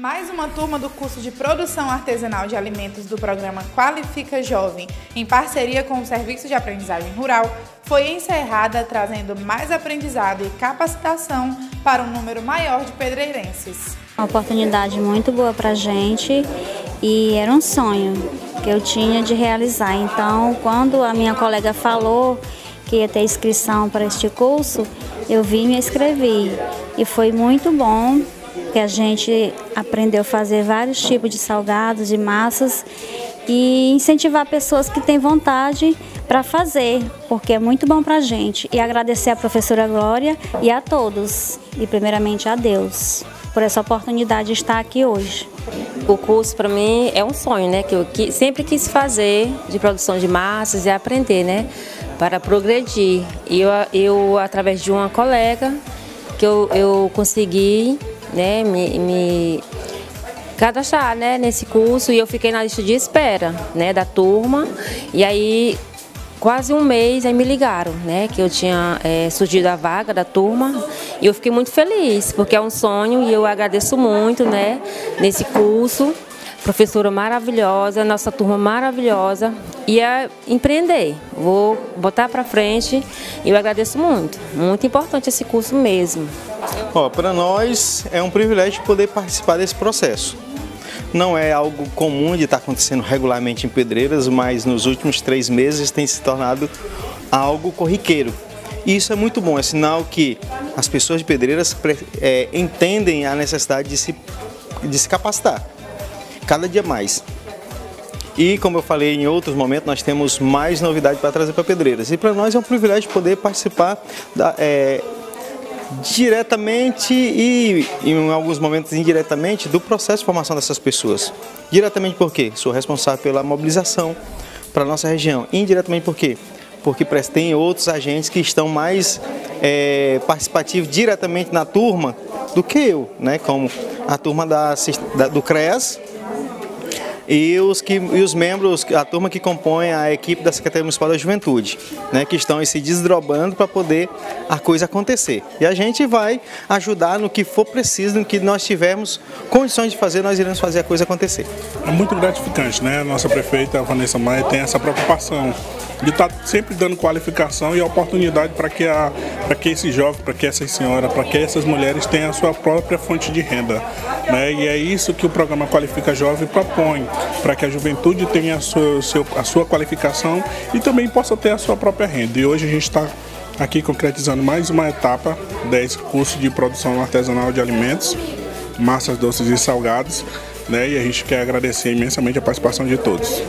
Mais uma turma do curso de Produção Artesanal de Alimentos do programa Qualifica Jovem, em parceria com o Serviço de Aprendizagem Rural, foi encerrada trazendo mais aprendizado e capacitação para um número maior de pedreirenses. Uma oportunidade muito boa para a gente e era um sonho que eu tinha de realizar. Então, quando a minha colega falou que ia ter inscrição para este curso, eu vim e me inscrevi. E foi muito bom que a gente aprendeu a fazer vários tipos de salgados e massas e incentivar pessoas que têm vontade para fazer, porque é muito bom para a gente. E agradecer à professora Glória e a todos, e primeiramente a Deus, por essa oportunidade de estar aqui hoje. O curso para mim é um sonho, né? Que eu sempre quis fazer de produção de massas e aprender, né? Para progredir. E eu, eu através de uma colega, que eu, eu consegui né, me, me cadastrar né, nesse curso e eu fiquei na lista de espera né, da turma. E aí, quase um mês, aí me ligaram, né, que eu tinha é, surgido a vaga da turma. E eu fiquei muito feliz, porque é um sonho e eu agradeço muito né, nesse curso. Professora maravilhosa, nossa turma maravilhosa. E é empreender, vou botar para frente e eu agradeço muito. Muito importante esse curso mesmo. Para nós é um privilégio poder participar desse processo. Não é algo comum de estar acontecendo regularmente em Pedreiras, mas nos últimos três meses tem se tornado algo corriqueiro. E isso é muito bom, é sinal que as pessoas de Pedreiras é, entendem a necessidade de se, de se capacitar, cada dia mais. E como eu falei em outros momentos, nós temos mais novidades para trazer para Pedreiras. E para nós é um privilégio poder participar da, é, diretamente e em alguns momentos indiretamente do processo de formação dessas pessoas. Diretamente por quê? Sou responsável pela mobilização para a nossa região. Indiretamente por quê? Porque tem outros agentes que estão mais é, participativos diretamente na turma do que eu, né? como a turma da, da do CREAS, e os, que, e os membros, a turma que compõe a equipe da Secretaria Municipal da Juventude, né, que estão se desdobrando para poder a coisa acontecer. E a gente vai ajudar no que for preciso, no que nós tivermos condições de fazer, nós iremos fazer a coisa acontecer. É muito gratificante, né? Nossa prefeita, Vanessa Maia, tem essa preocupação de estar tá sempre dando qualificação e oportunidade para que, a, que esse jovem, para que essas senhoras, para que essas mulheres tenham a sua própria fonte de renda. Né? E é isso que o programa Qualifica Jovem propõe, para que a juventude tenha a sua, a sua qualificação e também possa ter a sua própria renda. E hoje a gente está aqui concretizando mais uma etapa desse curso de produção artesanal de alimentos, massas doces e salgados, né? E a gente quer agradecer imensamente a participação de todos.